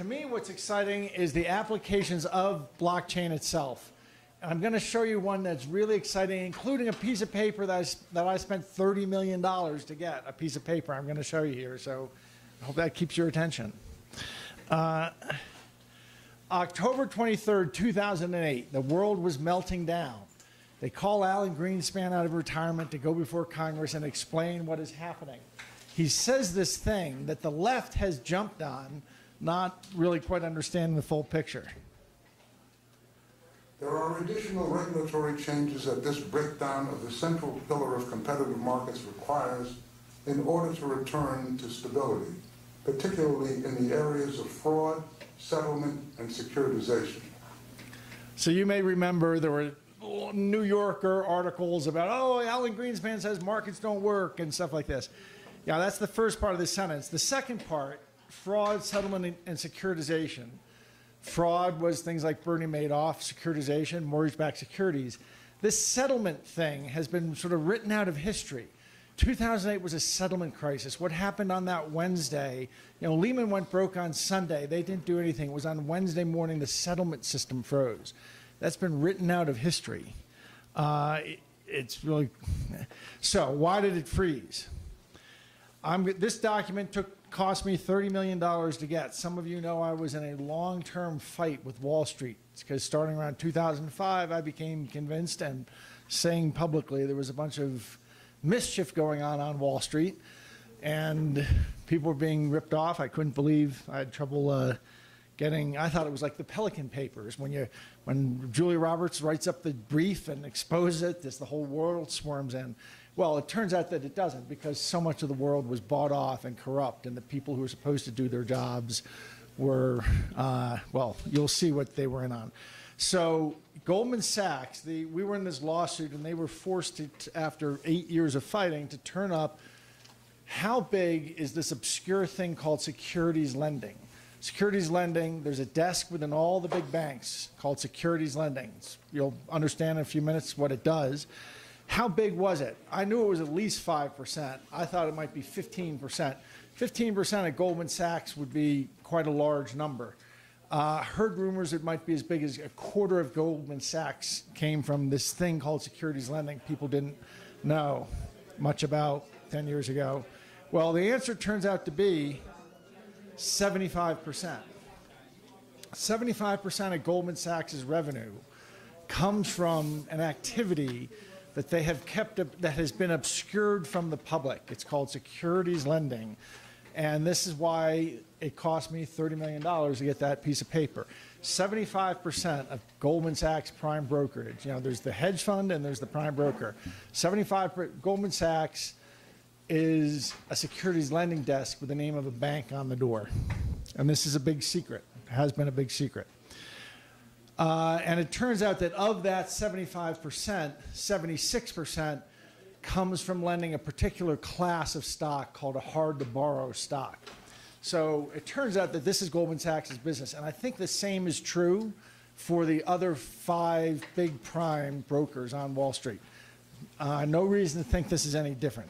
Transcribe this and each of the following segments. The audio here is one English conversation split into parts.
to me, what's exciting is the applications of blockchain itself. And I'm going to show you one that's really exciting, including a piece of paper that I, that I spent $30 million to get, a piece of paper I'm going to show you here. So I hope that keeps your attention. Uh, October 23rd, 2008, the world was melting down. They call Alan Greenspan out of retirement to go before Congress and explain what is happening. He says this thing that the left has jumped on, not really quite understanding the full picture. There are additional regulatory changes that this breakdown of the central pillar of competitive markets requires in order to return to stability, particularly in the areas of fraud, settlement, and securitization. So you may remember there were New Yorker articles about, oh, Alan Greenspan says markets don't work and stuff like this. Yeah, that's the first part of the sentence. The second part, fraud, settlement, and- securitization. Fraud was things like Bernie Madoff, securitization, mortgage-backed securities. This settlement thing has been sort of written out of history. 2008 was a settlement crisis. What happened on that Wednesday? You know, Lehman went broke on Sunday. They didn't do anything. It was on Wednesday morning the settlement system froze. That's been written out of history. Uh, it- it's really so. Why did it freeze? I'm, this document took cost me $30 million to get. Some of you know I was in a long-term fight with Wall Street because starting around 2005, I became convinced and saying publicly there was a bunch of mischief going on on Wall Street, and people were being ripped off. I couldn't believe I had trouble. Uh, getting i thought it was like the pelican papers when you when julia roberts writes up the brief and exposes it this the whole world swarms in well it turns out that it doesn't because so much of the world was bought off and corrupt and the people who were supposed to do their jobs were uh, well you'll see what they were in on so goldman sachs the, we were in this lawsuit and they were forced to, after eight years of fighting to turn up how big is this obscure thing called securities lending? Securities lending, there's a desk within all the big banks called securities lending. You'll understand in a few minutes what it does. How big was it? I knew it was at least 5%. I thought it might be 15%. 15% at Goldman Sachs would be quite a large number. Uh, heard rumors it might be as big as a quarter of Goldman Sachs came from this thing called securities lending. People didn't know much about 10 years ago. Well, the answer turns out to be 75%. 75% of Goldman Sachs' revenue comes from an activity that they have kept up that has been obscured from the public. It's called securities lending. And this is why it cost me $30 million to get that piece of paper. 75% of Goldman Sachs prime brokerage, you know, there's the hedge fund and there's the prime broker. 75 per- Goldman Sachs is a securities lending desk with the name of a bank on the door. And this is a big secret, it has been a big secret. Uh, and it turns out that of that 75%, 76% comes from lending a particular class of stock called a hard to borrow stock. So it turns out that this is Goldman Sachs' business. And I think the same is true for the other five big prime brokers on Wall Street. Uh, no reason to think this is any different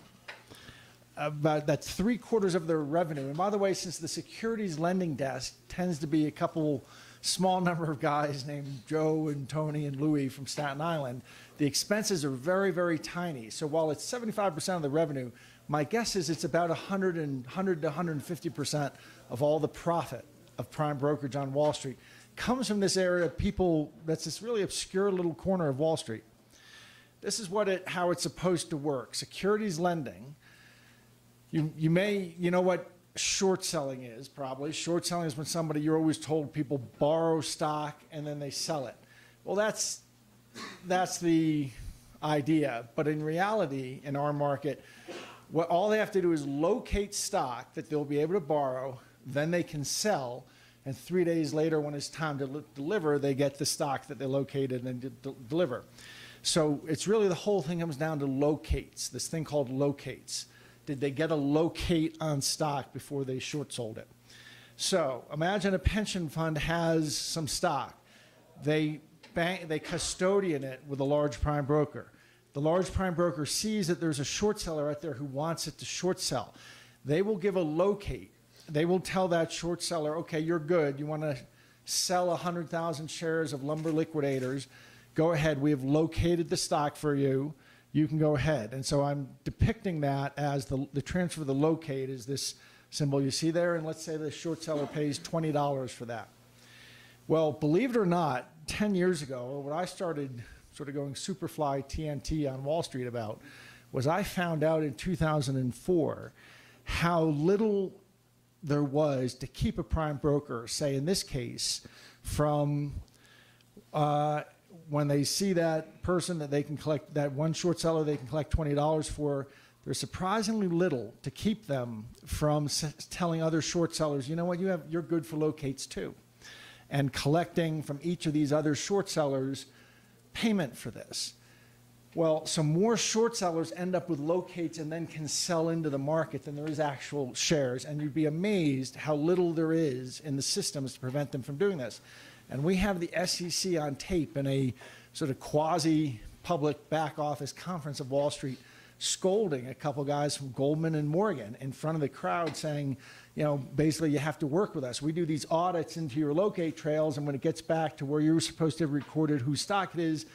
about that's three quarters of their revenue. And by the way, since the securities lending desk tends to be a couple small number of guys named Joe and Tony and Louie from Staten Island, the expenses are very, very tiny. So while it's 75% of the revenue, my guess is it's about 100 and 100 to 150% of all the profit of prime brokerage on Wall Street comes from this area of people that's this really obscure little corner of Wall Street. This is what it, how it's supposed to work. Securities lending you, you may, you know what short selling is probably. Short selling is when somebody, you're always told people borrow stock and then they sell it. Well, that's, that's the idea. But in reality, in our market, what all they have to do is locate stock that they'll be able to borrow, then they can sell, and three days later, when it's time to li- deliver, they get the stock that they located and de- de- deliver. So it's really the whole thing comes down to locates, this thing called locates. Did they get a locate on stock before they short sold it? So imagine a pension fund has some stock. They bank, they custodian it with a large prime broker. The large prime broker sees that there's a short seller out there who wants it to short sell. They will give a locate. they will tell that short seller, okay, you're good. You want to sell 100,000 shares of lumber liquidators. Go ahead. We have located the stock for you. You can go ahead. And so I'm depicting that as the, the transfer of the locate is this symbol you see there. And let's say the short seller pays $20 for that. Well, believe it or not, 10 years ago, what I started sort of going Superfly TNT on Wall Street about was I found out in 2004 how little there was to keep a prime broker, say in this case, from uh, when they see that person that they can collect, that one short seller they can collect $20 for, there's surprisingly little to keep them from telling other short sellers, you know what, you have, you're good for locates too. And collecting from each of these other short sellers payment for this. Well, so more short sellers end up with locates and then can sell into the market than there is actual shares. And you'd be amazed how little there is in the systems to prevent them from doing this. And we have the SEC on tape in a sort of quasi public back office conference of Wall Street scolding a couple guys from Goldman and Morgan in front of the crowd saying, you know, basically you have to work with us. We do these audits into your locate trails, and when it gets back to where you're supposed to have recorded whose stock it is,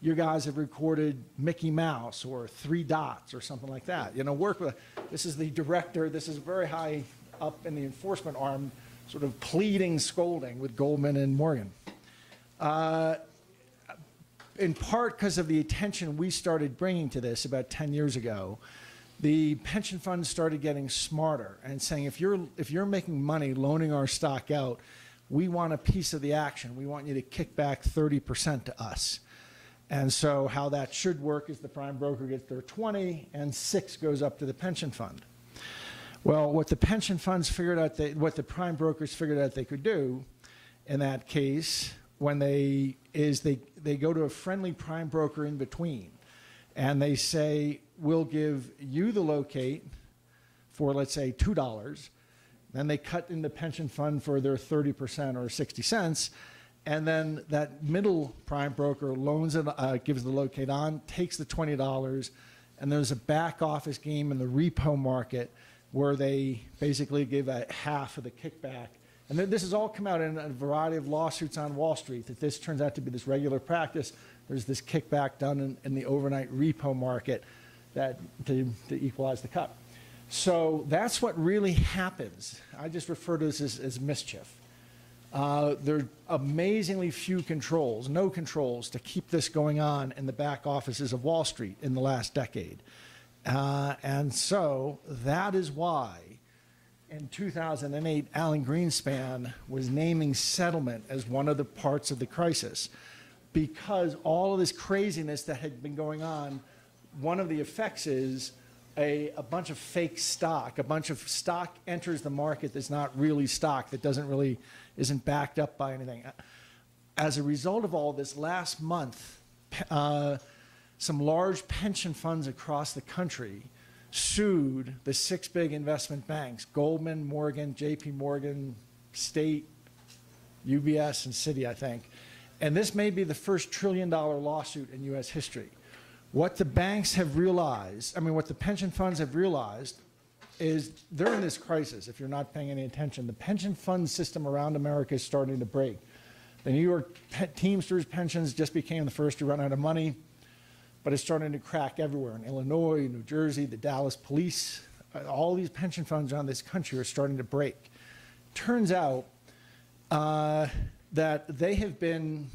your guys have recorded Mickey Mouse or three dots or something like that. You know, work with, this is the director, this is very high up in the enforcement arm, sort of pleading, scolding with Goldman and Morgan. Uh, in part because of the attention we started bringing to this about 10 years ago, the pension funds started getting smarter and saying if you're if you're making money loaning our stock out, we want a piece of the action. We want you to kick back 30% to us. And so how that should work is the prime broker gets their 20 and 6 goes up to the pension fund. Well, what the pension funds figured out they, what the prime brokers figured out they could do in that case when they is they they go to a friendly prime broker in between and they say we'll give you the locate for let's say two dollars. Then they cut in the pension fund for their 30% or 60 cents and then that middle prime broker loans it uh, gives the locate on takes the $20 and there's a back office game in the repo market where they basically give a half of the kickback and th- this has all come out in a variety of lawsuits on Wall Street that this turns out to be this regular practice. There's this kickback done in, in the overnight repo market that to, to equalize the cut. So that's what really happens. I just refer to this as, as mischief. Uh, there are amazingly few controls, no controls, to keep this going on in the back offices of Wall Street in the last decade. Uh, and so that is why in 2008, Alan Greenspan was naming settlement as one of the parts of the crisis because all of this craziness that had been going on, one of the effects is a, a bunch of fake stock. A bunch of stock enters the market that's not really stock, that doesn't really, isn't backed up by anything. As a result of all this, last month, uh, some large pension funds across the country sued the six big investment banks Goldman, Morgan, JP Morgan, State, UBS, and Citi, I think. And this may be the first trillion dollar lawsuit in US history. What the banks have realized, I mean, what the pension funds have realized is they're in this crisis if you're not paying any attention. The pension fund system around America is starting to break. The New York Teamsters pensions just became the first to run out of money but it's starting to crack everywhere in Illinois, New Jersey, the Dallas police. Uh, all these pension funds around this country are starting to break. Turns out uh, that they have been,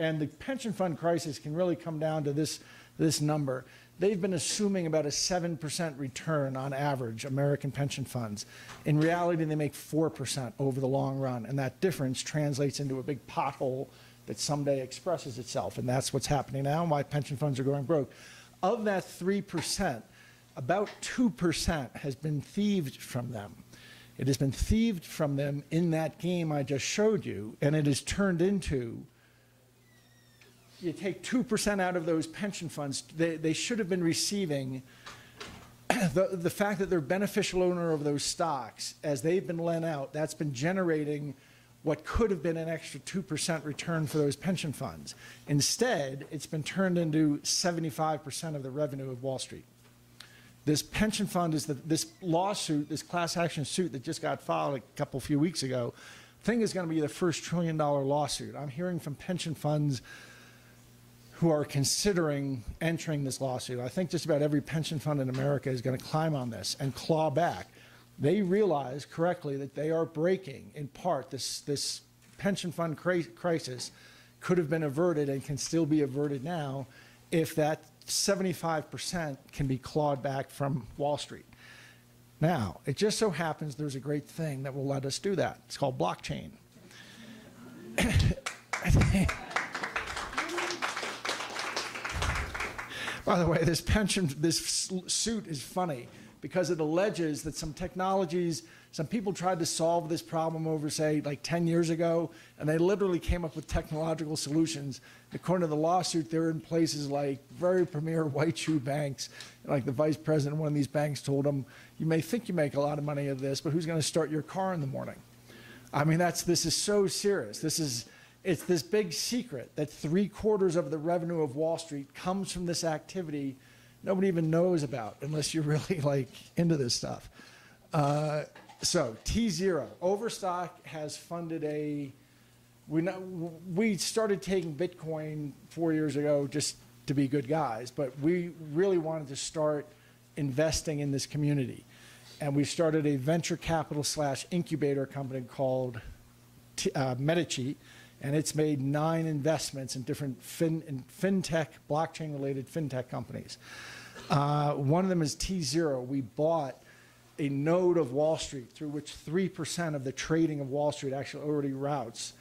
and the pension fund crisis can really come down to this, this number. They've been assuming about a 7% return on average, American pension funds. In reality, they make 4% over the long run, and that difference translates into a big pothole that someday expresses itself. And that's what's happening now, and why pension funds are going broke. Of that 3%, about 2% has been thieved from them. It has been thieved from them in that game I just showed you, and it is turned into you take 2% out of those pension funds, they, they should have been receiving the, the fact that they're beneficial owner of those stocks, as they've been lent out, that's been generating what could have been an extra 2% return for those pension funds. Instead, it's been turned into 75% of the revenue of Wall Street. This pension fund is the, this lawsuit, this class action suit that just got filed a couple, few weeks ago, thing is going to be the first trillion dollar lawsuit. I'm hearing from pension funds who are considering entering this lawsuit. I think just about every pension fund in America is going to climb on this and claw back. They realize correctly that they are breaking, in part, this, this pension fund cri- crisis could have been averted and can still be averted now if that 75% can be clawed back from Wall Street. Now, it just so happens there's a great thing that will let us do that. It's called blockchain. By the way, this pension, this suit is funny because it alleges that some technologies, some people tried to solve this problem over, say, like 10 years ago, and they literally came up with technological solutions. According to the lawsuit, they're in places like very premier white shoe banks. Like the vice president of one of these banks told them, you may think you make a lot of money of this, but who's going to start your car in the morning? I mean, that's, this is so serious. This is, it's this big secret that three quarters of the revenue of Wall Street comes from this activity nobody even knows about unless you're really like into this stuff. Uh, so tZERO Overstock has funded a. We know, we started taking Bitcoin four years ago just to be good guys, but we really wanted to start investing in this community, and we started a venture capital slash incubator company called T, uh, Medici, and it's made nine investments in different fin, in fintech, blockchain related fintech companies. Uh, one of them is tZERO. We bought a node of Wall Street through which 3% of the trading of Wall Street actually already routes.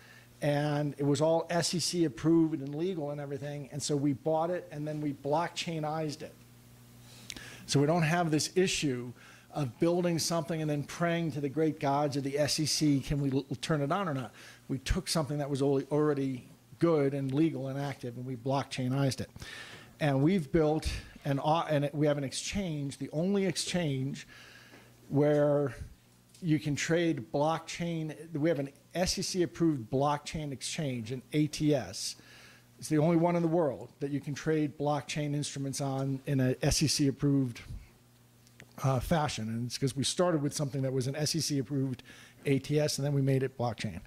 And it was all SEC approved and legal and everything. And so we bought it and then we blockchainized it. So we don't have this issue of building something and then praying to the great gods of the SEC, can we turn it on or not? We took something that was already good and legal and active and we blockchainized it. And we've built and, and we have an exchange, the only exchange where you can trade blockchain. We have an SEC approved blockchain exchange, an ATS. It's the only one in the world that you can trade blockchain instruments on in an SEC approved uh, fashion. And it's because we started with something that was an SEC approved ATS and then we made it blockchain.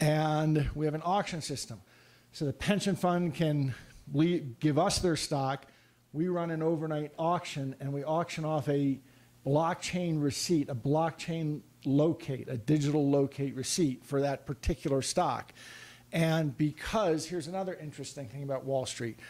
And we have an auction system. So the pension fund can give us their stock we run an overnight auction and we auction off a blockchain receipt, a blockchain locate, a digital locate receipt for that particular stock. And because, here's another interesting thing about Wall Street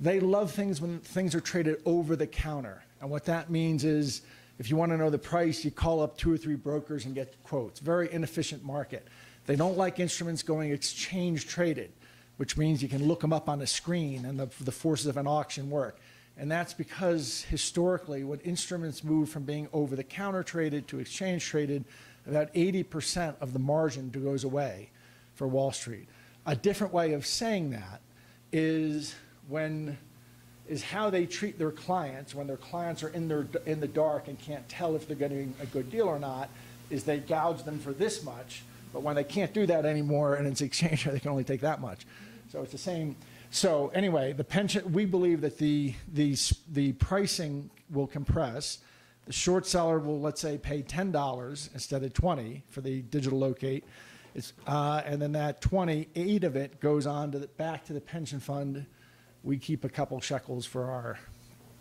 they love things when things are traded over the counter. And what that means is if you want to know the price, you call up two or three brokers and get quotes. Very inefficient market. They don't like instruments going exchange traded, which means you can look them up on a screen and the, the forces of an auction work. And that's because historically, when instruments move from being over the counter traded to exchange traded, about 80% of the margin goes away for Wall Street. A different way of saying that is when is how they treat their clients when their clients are in their in the dark and can't tell if they're getting a good deal or not is they gouge them for this much but when they can't do that anymore and it's exchange they can only take that much so it's the same so anyway, the pension, we believe that the, the, the pricing will compress. The short seller will, let's say, pay $10 instead of 20 for the digital locate. It's, uh, and then that 28 of it goes on to the, back to the pension fund. We keep a couple shekels for our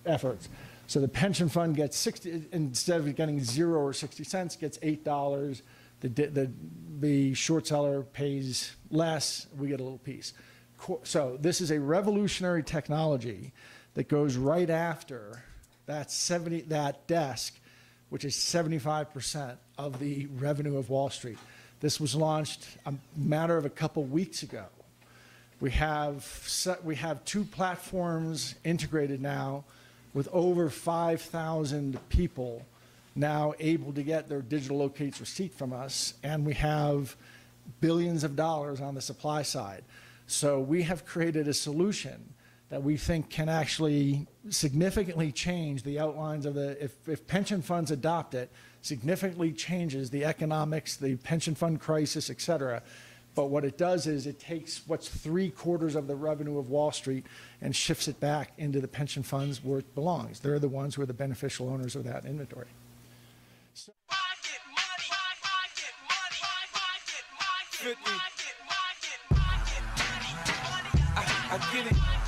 efforts. So the pension fund gets 60, instead of getting zero or 60 cents, gets $8. The, the, the short seller pays less, we get a little piece so this is a revolutionary technology that goes right after that 70 that desk which is 75% of the revenue of Wall Street. This was launched a matter of a couple weeks ago. We have we have two platforms integrated now with over 5,000 people now able to get their digital locates receipt from us and we have billions of dollars on the supply side. So we have created a solution that we think can actually significantly change the outlines of the, if, if pension funds adopt it, significantly changes the economics, the pension fund crisis, et cetera. But what it does is it takes what's three quarters of the revenue of Wall Street and shifts it back into the pension funds where it belongs. They're the ones who are the beneficial owners of that inventory. Money. I